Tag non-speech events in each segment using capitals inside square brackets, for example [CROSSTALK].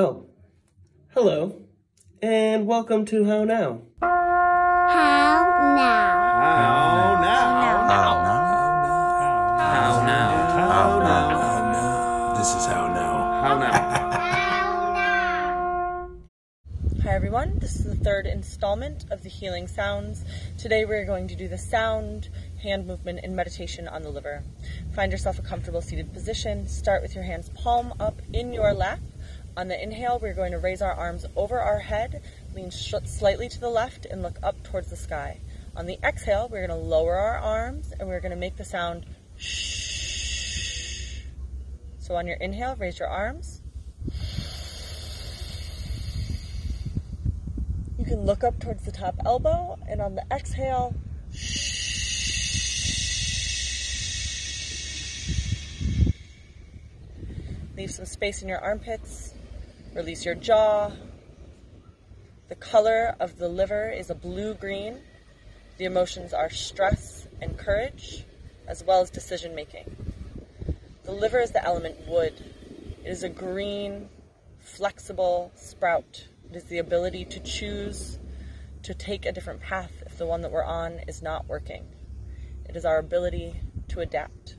Oh, hello, and welcome to How Now. How now? How now? How now? How now? How now? This is how now. How now? How [LAUGHS] now? Hi everyone, this is the third installment of the Healing Sounds. Today we're going to do the sound, hand movement, and meditation on the liver. Find yourself a comfortable seated position. Start with your hands palm up in your lap. On the inhale, we're going to raise our arms over our head, lean slightly to the left, and look up towards the sky. On the exhale, we're going to lower our arms and we're going to make the sound shh. So on your inhale, raise your arms. You can look up towards the top elbow, and on the exhale, shh. leave some space in your armpits, release your jaw. The color of the liver is a blue green. The emotions are stress and courage, as well as decision making. The liver is the element wood. It is a green, flexible sprout. It is the ability to choose to take a different path if the one that we're on is not working. It is our ability to adapt.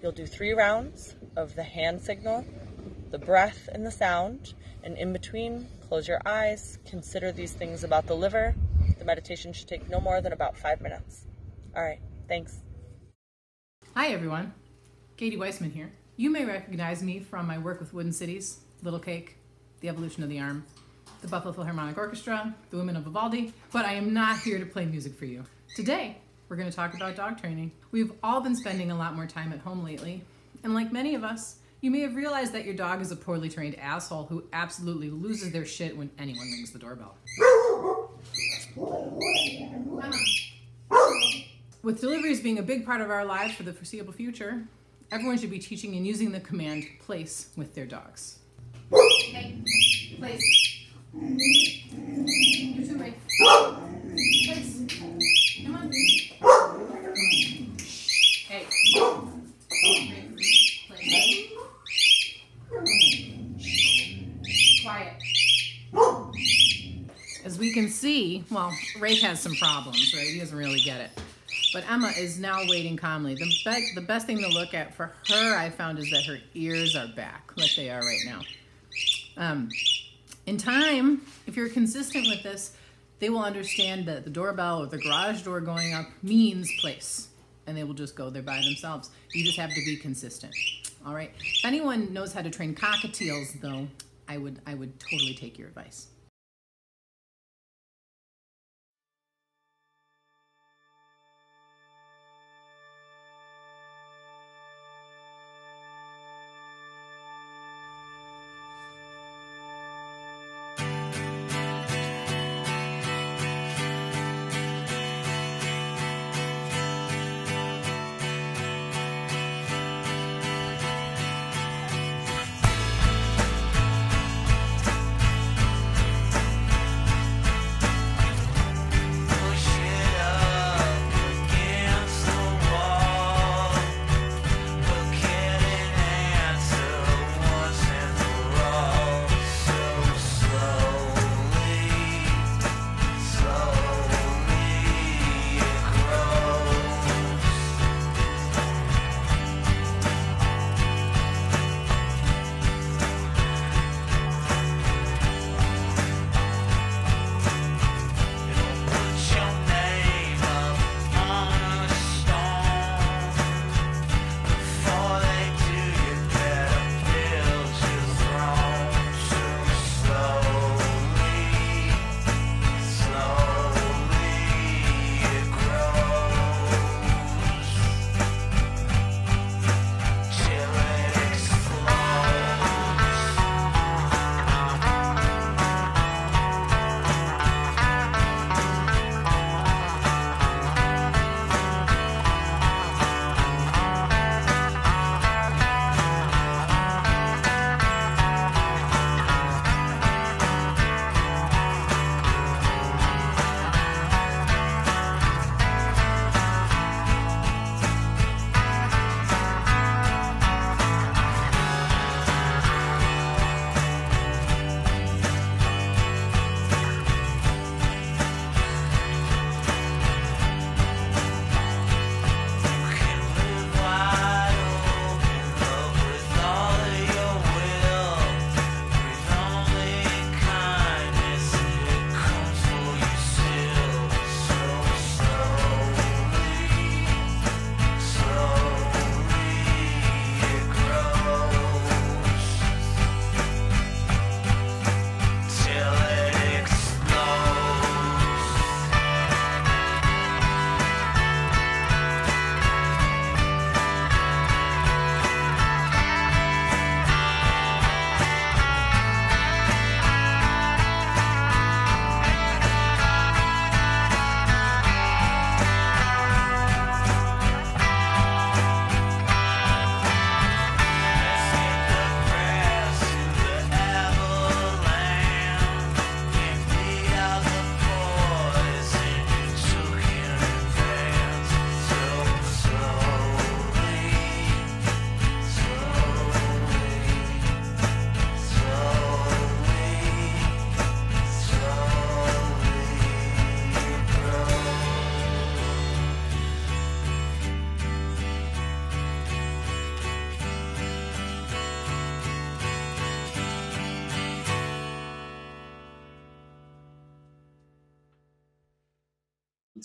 You'll do three rounds of the hand signal, the breath, and the sound. And in between, close your eyes, consider these things about the liver. The meditation should take no more than about five minutes. All right, thanks. Hi everyone, Katie Weissman here. You may recognize me from my work with Wooden Cities, Little Cake, The Evolution of the Arm, the Buffalo Philharmonic Orchestra, the Women of Vivaldi, but I am not here to play music for you. Today, we're going to talk about dog training. We've all been spending a lot more time at home lately, and like many of us, you may have realized that your dog is a poorly trained asshole who absolutely loses their shit when anyone rings the doorbell. With deliveries being a big part of our lives for the foreseeable future, everyone should be teaching and using the command place with their dogs. Hey, place. You too. Place. Come on. Hey. Ray, place. Quiet. As we can see, well, Ray has some problems, right? He doesn't really get it. But Emma is now waiting calmly. The, be- the best thing to look at for her, I found, is that her ears are back, like they are right now. Um, in time, if you're consistent with this, they will understand that the doorbell or the garage door going up means place, and they will just go there by themselves. You just have to be consistent. All right. If anyone knows how to train cockatiels, though, I would I would totally take your advice.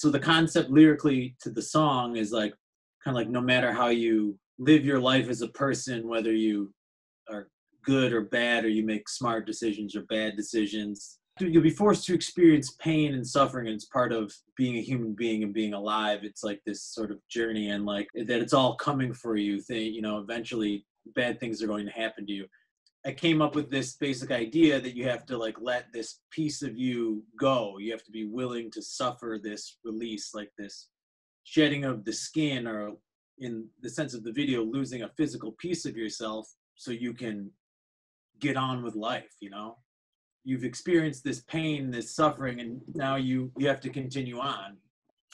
So the concept lyrically to the song is like kind of like no matter how you live your life as a person, whether you are good or bad, or you make smart decisions or bad decisions, you'll be forced to experience pain and suffering and it's part of being a human being and being alive. It's like this sort of journey and like that it's all coming for you. Thing you know eventually bad things are going to happen to you i came up with this basic idea that you have to like let this piece of you go. You have to be willing to suffer this release like this shedding of the skin or in the sense of the video losing a physical piece of yourself so you can get on with life you know? You've experienced this pain this suffering and now you you have to continue on.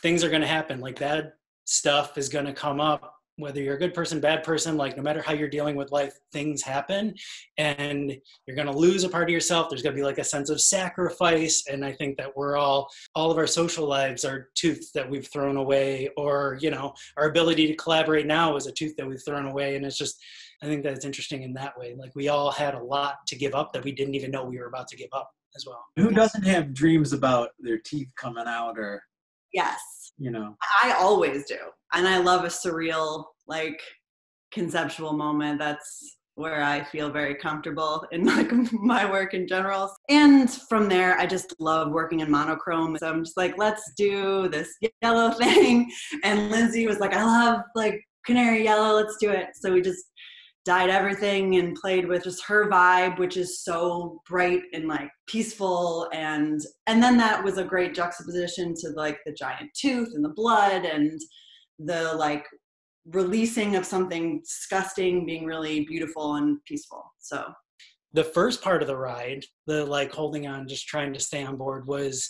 Things are going to happen. Like that stuff is going to come up whether you're a good person bad person like no matter how you're dealing with life things happen and you're going to lose a part of yourself there's going to be like a sense of sacrifice and i think that we're all all of our social lives are tooth that we've thrown away or you know our ability to collaborate now is a tooth that we've thrown away and it's just I think that it's interesting in that way. Like we all had a lot to give up that we didn't even know we were about to give up as well. who doesn't have dreams about their teeth coming out or Yes, you know I always do. And I love a surreal, like, conceptual moment. That's where I feel very comfortable in [LAUGHS] like my work in general. And from there, I just love working in monochrome. So I'm just like, let's do this yellow [LAUGHS] thing. And Lindsay was like, I love like canary yellow. Let's do it. So we just dyed everything and played with just her vibe which is so bright and like peaceful. And and then that was a great juxtaposition to like the giant tooth and the blood and the like releasing of something disgusting being really beautiful and peaceful. So. The first part of the ride the like holding on just trying to stay on board was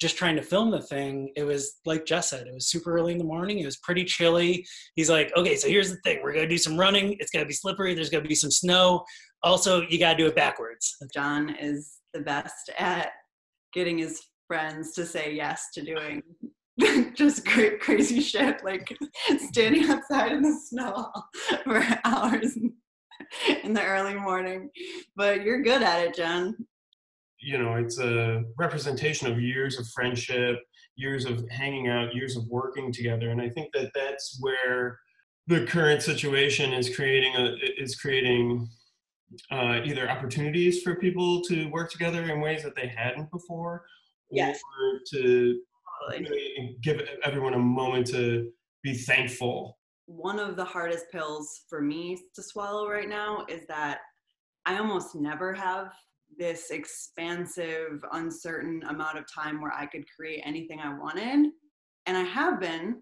just trying to film the thing, it was like Jess said, it was super early in the morning. It was pretty chilly. He's like, okay, so here's the thing. We're going to do some running. It's going to be slippery. There's going to be some snow. Also, you got to do it backwards. John is the best at getting his friends to say yes to doing [LAUGHS] just great, crazy shit, like [LAUGHS] standing outside in the snow [LAUGHS] for hours in the early morning. But you're good at it, John you know it's a representation of years of friendship years of hanging out years of working together. And i think that that's where the current situation is creating a is creating uh, either opportunities for people to work together in ways that they hadn't before yes. or to really give everyone a moment to be thankful. One of the hardest pills for me to swallow right now is that i almost never have this expansive, uncertain amount of time where I could create anything I wanted. And I have been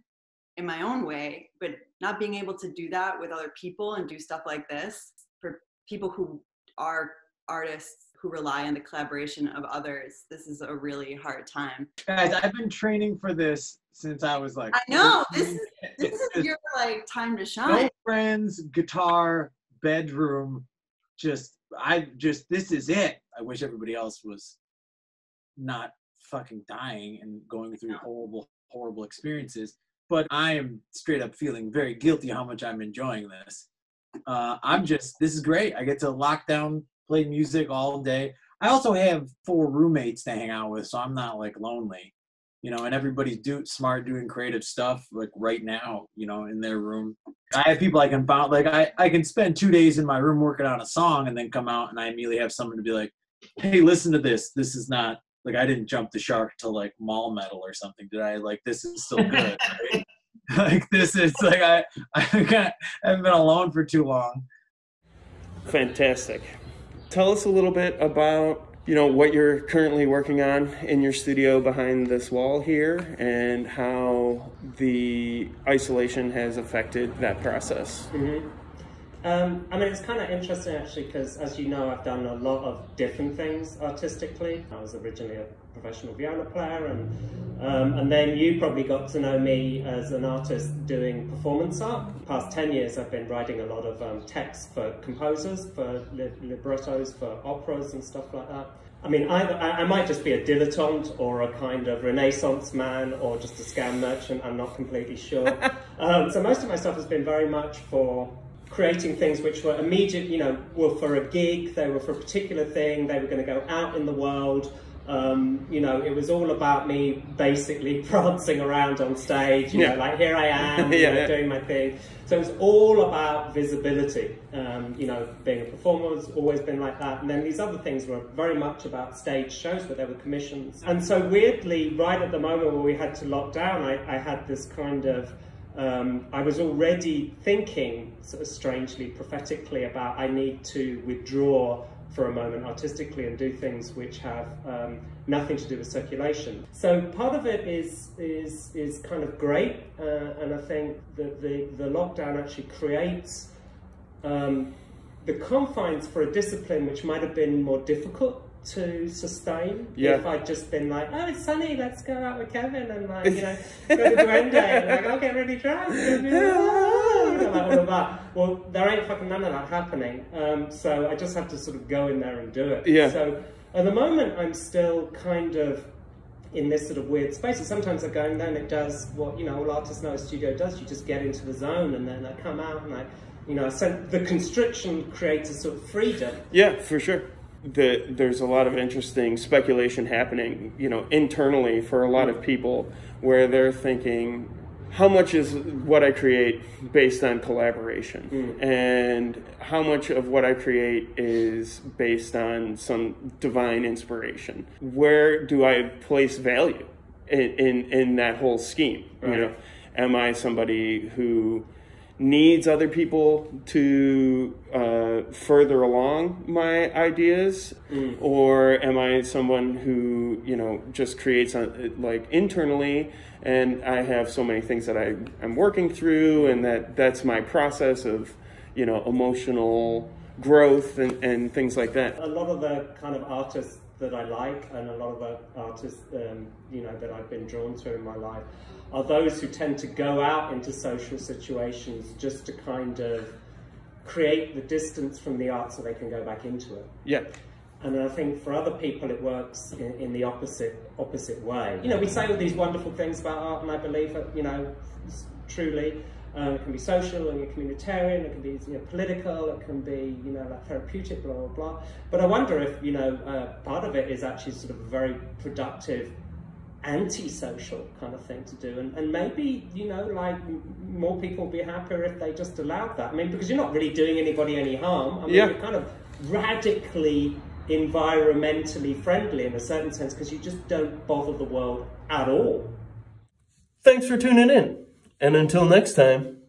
in my own way, but not being able to do that with other people and do stuff like this for people who are artists who rely on the collaboration of others, this is a really hard time. Guys, I've been training for this since I was like. I know this is this is your like time to shine. No friends, guitar, bedroom, just I just this is it. I wish everybody else was not fucking dying and going through horrible, horrible experiences. But I am straight up feeling very guilty how much I'm enjoying this. Uh, I'm just, this is great. I get to lock down, play music all day. I also have four roommates to hang out with, so I'm not like lonely, you know. And everybody's do smart, doing creative stuff like right now, you know, in their room. I have people I can bounce, like I I can spend two days in my room working on a song, and then come out and I immediately have someone to be like, hey, listen to this. This is not like I didn't jump the shark to like mall metal or something, did I? Like this is still good. Right? [LAUGHS] [LAUGHS] like this is like I [LAUGHS] I haven't been alone for too long. Fantastic. Tell us a little bit about you know what you're currently working on in your studio behind this wall here and how the isolation has affected that process. Mm-hmm. Um, I mean, it's kind of interesting actually because, as you know, I've done a lot of different things artistically. I was originally a professional viola player, and um, and then you probably got to know me as an artist doing performance art. The past ten years, I've been writing a lot of um, text for composers, for li- librettos, for operas and stuff like that. I mean, either I, I might just be a dilettante or a kind of Renaissance man or just a scam merchant. I'm not completely sure. [LAUGHS] Um, so most of my stuff has been very much for creating things which were immediate, you know, were for a gig, they were for a particular thing, they were going to go out in the world, Um, you know, it was all about me basically [LAUGHS] prancing around on stage, you Yeah. know, like here I [LAUGHS] am, you know, yeah. doing my thing. So it was all about visibility. Um, you know, being a performer has always been like that. And then these other things were very much about stage shows where there were commissions. And so weirdly, right at the moment where we had to lock down, I, I had this kind of um, I was already thinking, sort of strangely, prophetically, about I need to withdraw for a moment artistically and do things which have um, nothing to do with circulation. So part of it is is is kind of great, uh, and I think that the the lockdown actually creates um, the confines for a discipline which might have been more difficult to sustain Yeah. if I'd just been like, oh, it's sunny, let's go out with Kevin and like, you know, [LAUGHS] go to Duende and like, I'll get really drunk. And, you know, you know, like all of that. Well, there ain't fucking none of that happening. Um, so I just have to sort of go in there and do it. Yeah. So at the moment, I'm still kind of in this sort of weird space. And sometimes I go in there and it does what, you know, all artists know a studio does. You just get into the zone and then I come out and I, you know, so the constriction creates a sort of freedom. Yeah, for sure. The, there's a lot of interesting speculation happening, you know, internally for a lot of people where they're thinking, how much is what I create based on collaboration? And how much of what I create is based on some divine inspiration? Where do I place value in, in, in that whole scheme? You know, am I somebody who needs other people to uh, further along my ideas? Or am i someone who you know just creates on, like internally and i have so many things that I, i'm working through and that that's my process of you know emotional growth and, and things like that? A lot of the kind of artists that I like and a lot of the artists, um, you know, that I've been drawn to in my life are those who tend to go out into social situations just to kind of create the distance from the art so they can go back into it. yeah And I think for other people it works in, in the opposite opposite way. You know, we say all these wonderful things about art, and I believe that you know, truly, um, it can be social and communitarian, it can be you know, political, it can be you know like therapeutic, blah blah blah. But I wonder if you know uh, part of it is actually sort of a very productive anti-social kind of thing to do and, and maybe you know like more people would be happier if they just allowed that i mean because you're not really doing anybody any harm i mean Yeah. you're kind of radically environmentally friendly in a certain sense because you just don't bother the world at all Thanks for tuning in. And until next time.